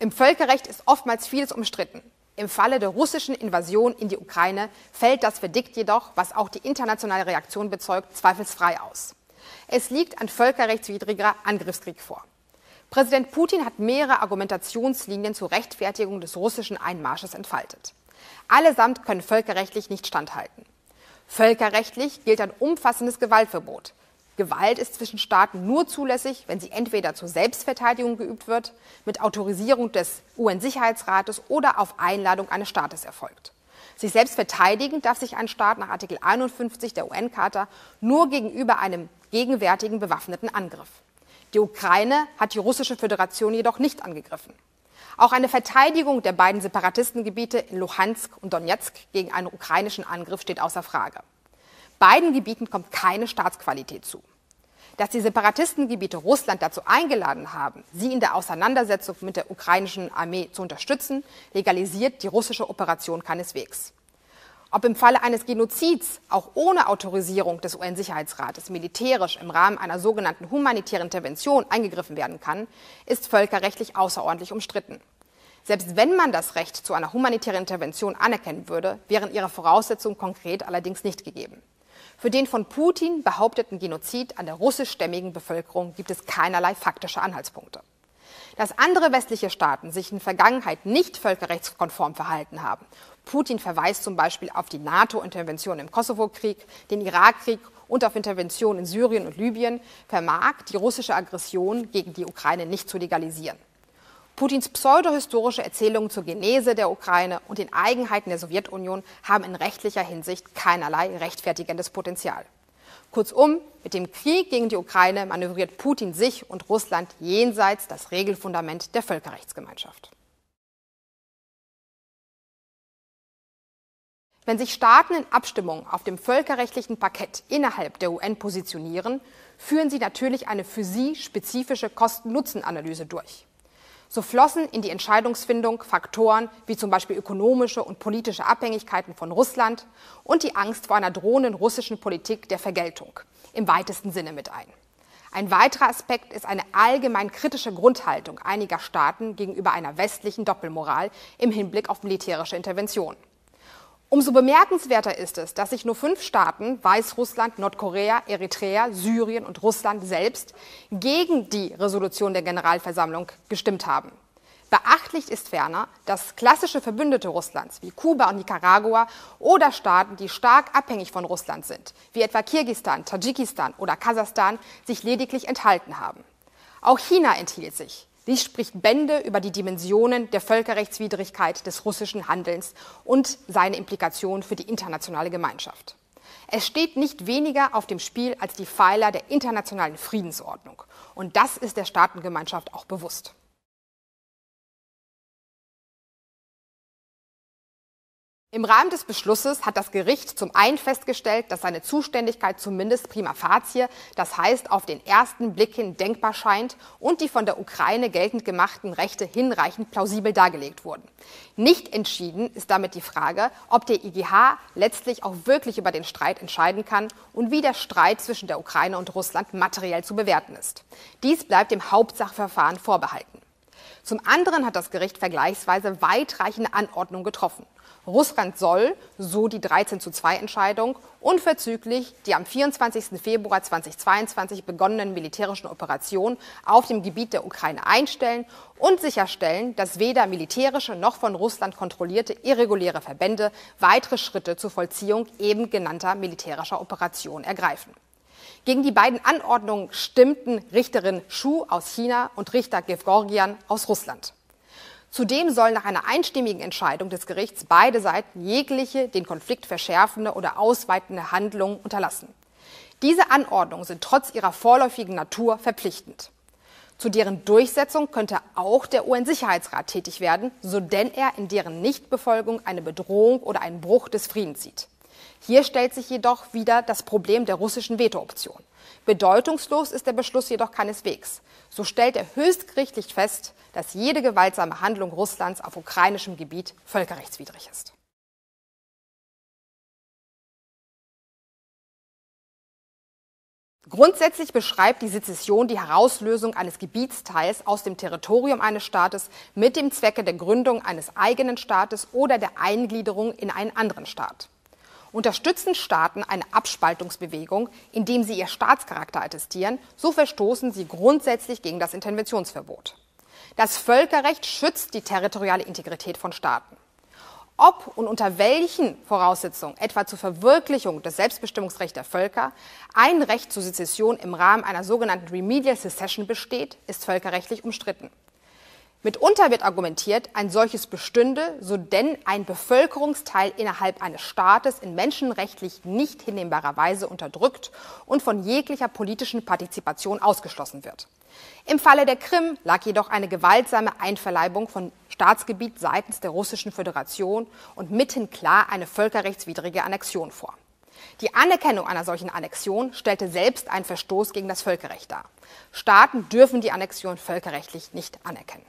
Im Völkerrecht ist oftmals vieles umstritten. Im Falle der russischen Invasion in die Ukraine fällt das Verdikt jedoch, was auch die internationale Reaktion bezeugt, zweifelsfrei aus. Es liegt ein völkerrechtswidriger Angriffskrieg vor. Präsident Putin hat mehrere Argumentationslinien zur Rechtfertigung des russischen Einmarsches entfaltet. Allesamt können völkerrechtlich nicht standhalten. Völkerrechtlich gilt ein umfassendes Gewaltverbot. Gewalt ist zwischen Staaten nur zulässig, wenn sie entweder zur Selbstverteidigung geübt wird, mit Autorisierung des UN-Sicherheitsrates oder auf Einladung eines Staates erfolgt. Sich selbst verteidigen darf sich ein Staat nach Artikel 51 der UN-Charta nur gegenüber einem gegenwärtigen bewaffneten Angriff. Die Ukraine hat die russische Föderation jedoch nicht angegriffen. Auch eine Verteidigung der beiden Separatistengebiete in Luhansk und Donetsk gegen einen ukrainischen Angriff steht außer Frage. Beiden Gebieten kommt keine Staatsqualität zu. Dass die Separatistengebiete Russland dazu eingeladen haben, sie in der Auseinandersetzung mit der ukrainischen Armee zu unterstützen, legalisiert die russische Operation keineswegs. Ob im Falle eines Genozids auch ohne Autorisierung des UN-Sicherheitsrates militärisch im Rahmen einer sogenannten humanitären Intervention eingegriffen werden kann, ist völkerrechtlich außerordentlich umstritten. Selbst wenn man das Recht zu einer humanitären Intervention anerkennen würde, wären ihre Voraussetzungen konkret allerdings nicht gegeben. Für den von Putin behaupteten Genozid an der russischstämmigen Bevölkerung gibt es keinerlei faktische Anhaltspunkte. Dass andere westliche Staaten sich in der Vergangenheit nicht völkerrechtskonform verhalten haben. Putin verweist zum Beispiel auf die NATO-Intervention im Kosovo-Krieg, den Irakkrieg und auf Interventionen in Syrien und Libyen, vermag die russische Aggression gegen die Ukraine nicht zu legalisieren. Putins pseudohistorische Erzählungen zur Genese der Ukraine und den Eigenheiten der Sowjetunion haben in rechtlicher Hinsicht keinerlei rechtfertigendes Potenzial. Kurzum, mit dem Krieg gegen die Ukraine manövriert Putin sich und Russland jenseits das Regelfundament der Völkerrechtsgemeinschaft. Wenn sich Staaten in Abstimmung auf dem völkerrechtlichen Parkett innerhalb der UN positionieren, führen sie natürlich eine für sie spezifische Kosten-Nutzen-Analyse durch. So flossen in die Entscheidungsfindung Faktoren wie zum Beispiel ökonomische und politische Abhängigkeiten von Russland und die Angst vor einer drohenden russischen Politik der Vergeltung im weitesten Sinne mit ein. Ein weiterer Aspekt ist eine allgemein kritische Grundhaltung einiger Staaten gegenüber einer westlichen Doppelmoral im Hinblick auf militärische Intervention. Umso bemerkenswerter ist es, dass sich nur fünf Staaten, Weißrussland, Nordkorea, Eritrea, Syrien und Russland selbst, gegen die Resolution der Generalversammlung gestimmt haben. Beachtlich ist ferner, dass klassische Verbündete Russlands wie Kuba und Nicaragua oder Staaten, die stark abhängig von Russland sind, wie etwa Kirgisistan, Tadschikistan oder Kasachstan, sich lediglich enthalten haben. Auch China enthielt sich. Dies spricht Bände über die Dimensionen der Völkerrechtswidrigkeit des russischen Handelns und seine Implikationen für die internationale Gemeinschaft. Es steht nicht weniger auf dem Spiel als die Pfeiler der internationalen Friedensordnung. Und das ist der Staatengemeinschaft auch bewusst. Im Rahmen des Beschlusses hat das Gericht zum einen festgestellt, dass seine Zuständigkeit zumindest prima facie, das heißt auf den ersten Blick hin denkbar scheint und die von der Ukraine geltend gemachten Rechte hinreichend plausibel dargelegt wurden. Nicht entschieden ist damit die Frage, ob der IGH letztlich auch wirklich über den Streit entscheiden kann und wie der Streit zwischen der Ukraine und Russland materiell zu bewerten ist. Dies bleibt dem Hauptsachverfahren vorbehalten. Zum anderen hat das Gericht vergleichsweise weitreichende Anordnungen getroffen. Russland soll, so die 13 zu 2 Entscheidung, unverzüglich die am 24. Februar 2022 begonnenen militärischen Operationen auf dem Gebiet der Ukraine einstellen und sicherstellen, dass weder militärische noch von Russland kontrollierte irreguläre Verbände weitere Schritte zur Vollziehung eben genannter militärischer Operationen ergreifen. Gegen die beiden Anordnungen stimmten Richterin Shu aus China und Richter Gevgorgian aus Russland. Zudem sollen nach einer einstimmigen Entscheidung des Gerichts beide Seiten jegliche den Konflikt verschärfende oder ausweitende Handlungen unterlassen. Diese Anordnungen sind trotz ihrer vorläufigen Natur verpflichtend. Zu deren Durchsetzung könnte auch der UN-Sicherheitsrat tätig werden, so denn er in deren Nichtbefolgung eine Bedrohung oder einen Bruch des Friedens sieht. Hier stellt sich jedoch wieder das Problem der russischen Veto-Option. Bedeutungslos ist der Beschluss jedoch keineswegs. So stellt er höchstgerichtlich fest, dass jede gewaltsame Handlung Russlands auf ukrainischem Gebiet völkerrechtswidrig ist. Grundsätzlich beschreibt die Sezession die Herauslösung eines Gebietsteils aus dem Territorium eines Staates mit dem Zwecke der Gründung eines eigenen Staates oder der Eingliederung in einen anderen Staat. Unterstützen Staaten eine Abspaltungsbewegung, indem sie ihr Staatscharakter attestieren, so verstoßen sie grundsätzlich gegen das Interventionsverbot. Das Völkerrecht schützt die territoriale Integrität von Staaten. Ob und unter welchen Voraussetzungen, etwa zur Verwirklichung des Selbstbestimmungsrechts der Völker, ein Recht zur Sezession im Rahmen einer sogenannten Remedial Secession besteht, ist völkerrechtlich umstritten. Mitunter wird argumentiert, ein solches bestünde, so denn ein Bevölkerungsteil innerhalb eines Staates in menschenrechtlich nicht hinnehmbarer Weise unterdrückt und von jeglicher politischen Partizipation ausgeschlossen wird. Im Falle der Krim lag jedoch eine gewaltsame Einverleibung von Staatsgebiet seitens der Russischen Föderation und mitten klar eine völkerrechtswidrige Annexion vor. Die Anerkennung einer solchen Annexion stellte selbst einen Verstoß gegen das Völkerrecht dar. Staaten dürfen die Annexion völkerrechtlich nicht anerkennen.